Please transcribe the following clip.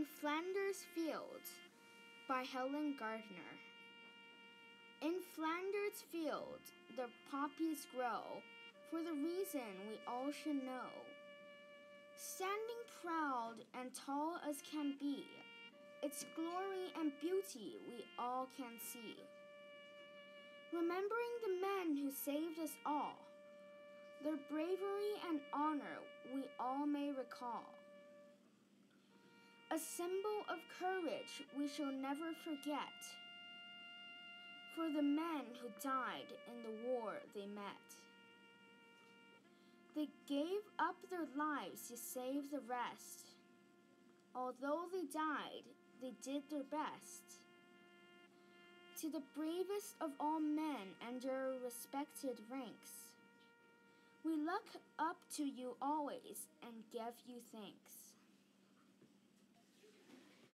In Flanders Fields by Helen Gardner. In Flanders Fields the poppies grow for the reason we all should know. Standing proud and tall as can be, its glory and beauty we all can see. Remembering the men who saved us all, their bravery and honor we all may recall. A symbol of courage we shall never forget. For the men who died in the war they met. They gave up their lives to save the rest. Although they died, they did their best. To the bravest of all men and their respected ranks, we look up to you always and give you thanks.